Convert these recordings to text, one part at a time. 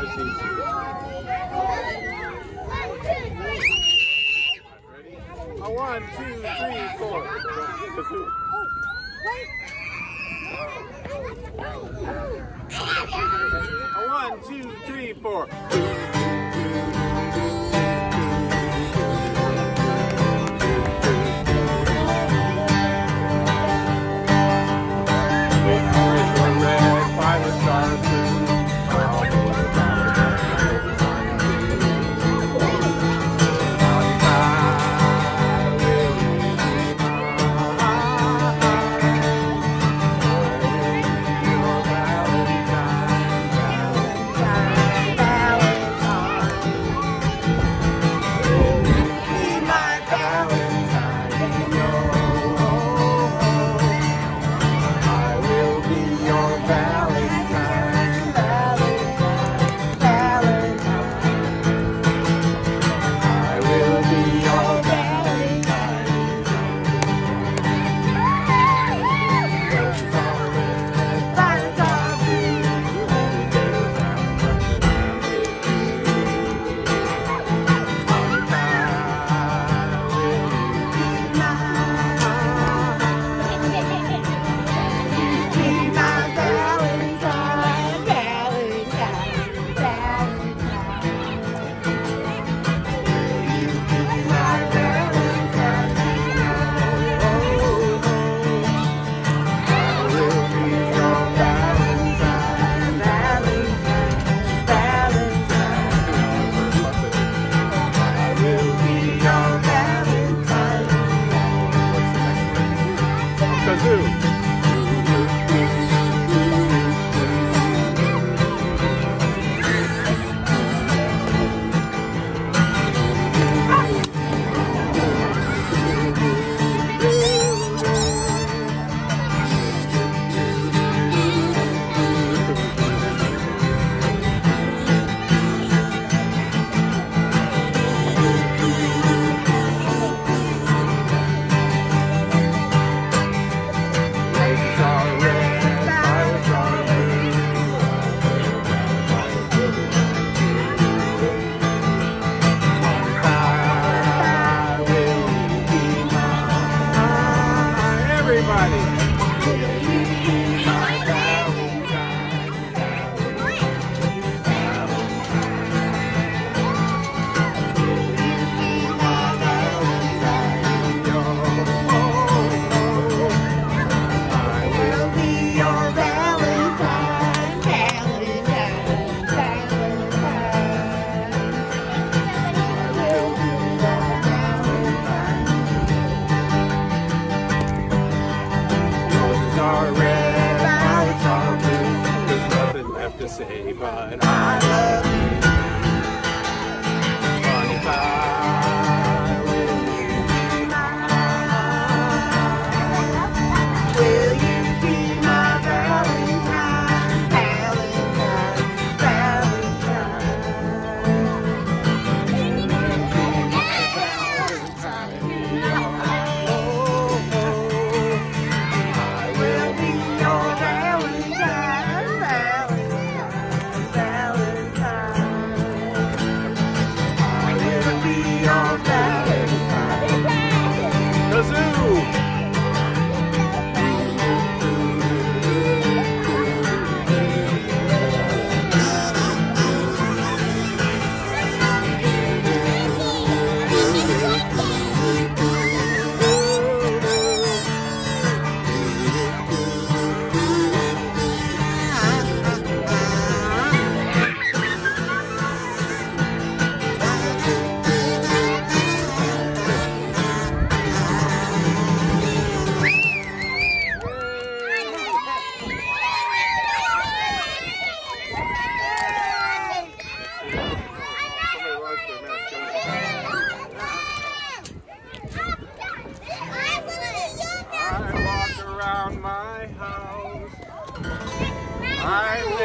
A one, two, three, four. A one, two, three, four. Kazoo. Say, but I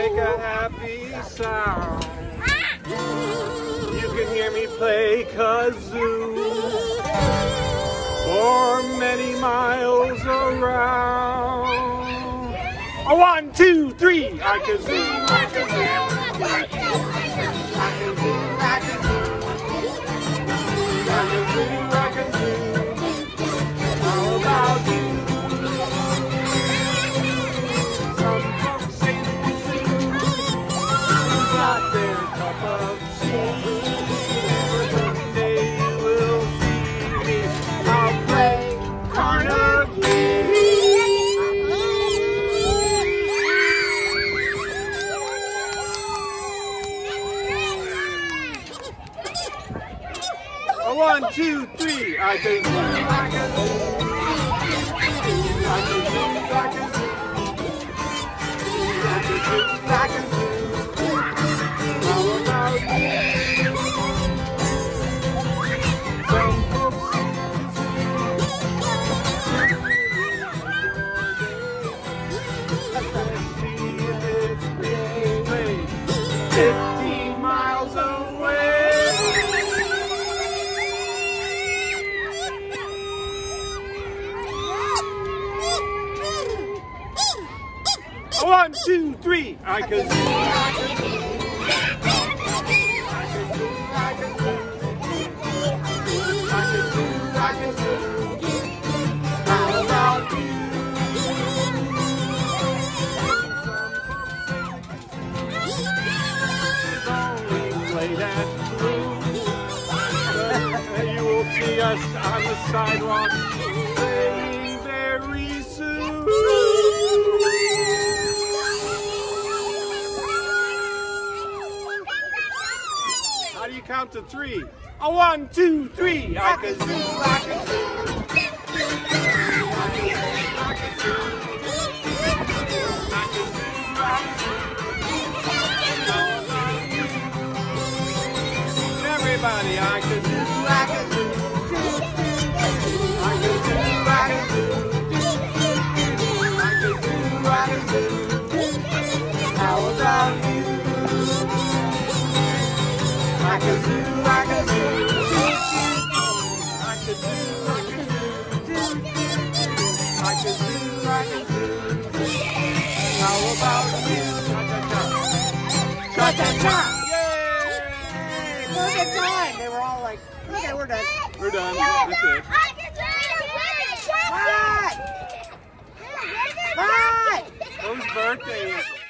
make a happy sound. You can hear me play kazoo for many miles around. A one, two, three, I kazoo, I kazoo. I One, two, three. I think. do I can do I can do I can I can I can do One, two, three. I can see. I can you? See us on the sidewalk count to three? A one, two, three. I can zoo, zoo. Everybody, I can do, I can I can do, I can do, I can do, I can do, I can do, I can do. How about you? Cha cha cha, cha cha cha. Yay! Look at time. They were all like, okay, we're done. We're done. That's it. What? What? Whose birthday is it?